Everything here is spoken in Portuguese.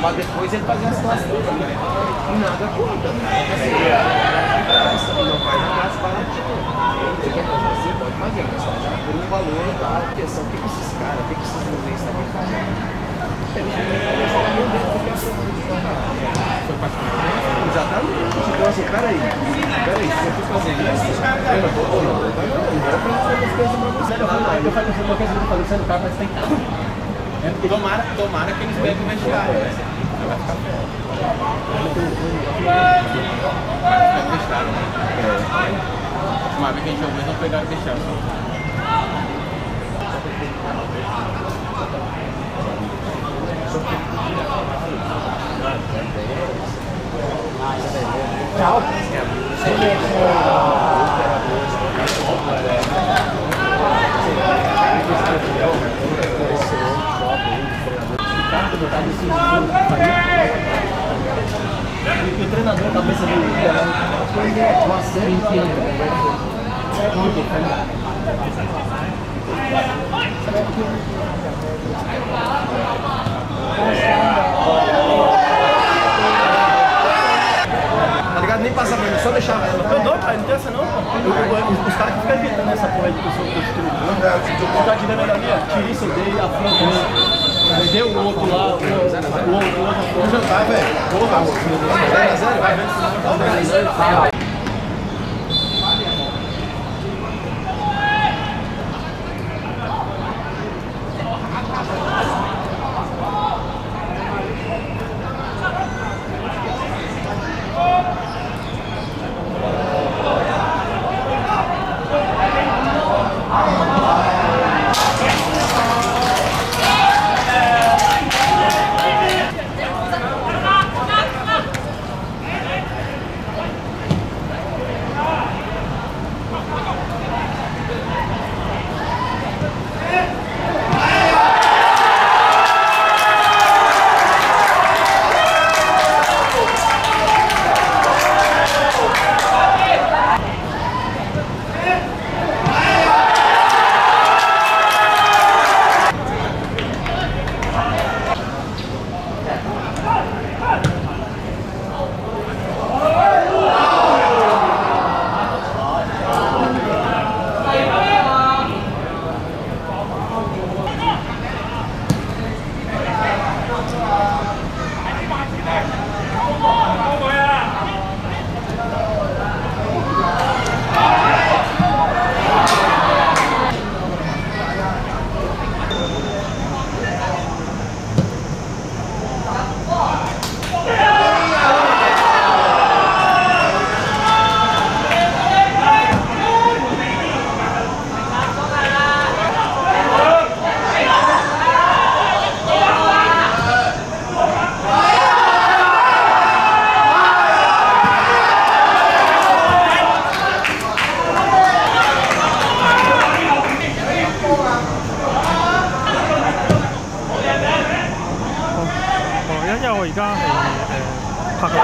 Mas depois ele fazia a situação. E nada conta. Não faz a casa baratinho. Você quer fazer assim? Pode fazer, mas por um valor e tal. Atenção, o que, esses caras, o que, esses movimentos estão fazendo? Exatamente. Então assim, peraí. Peraí, se eu for fazer isso, eu não vou, não, não vai não. Não vou fazer as coisas pra você. Eu falei, eu falei, uma coisa que eu falei, você não tá, mas tem que tomara, tomara que eles peguem o vestiário. Vai vestiário, né? Uma vez que a gente jogou, não pegaram o vestiário. Tchau. Treinador, a cabeça série de Tá ligado? Nem passar pra só deixar ela. Eu dou, pai, não tem essa não, pô. Eu- eu- Os caras que ficam gritando essa porra aí que eu sou construído. Os caras tirando ali, ó. Tira isso, eu dei a frente. 这白费多白我吃。的多白菜三十因為我而家係誒拍緊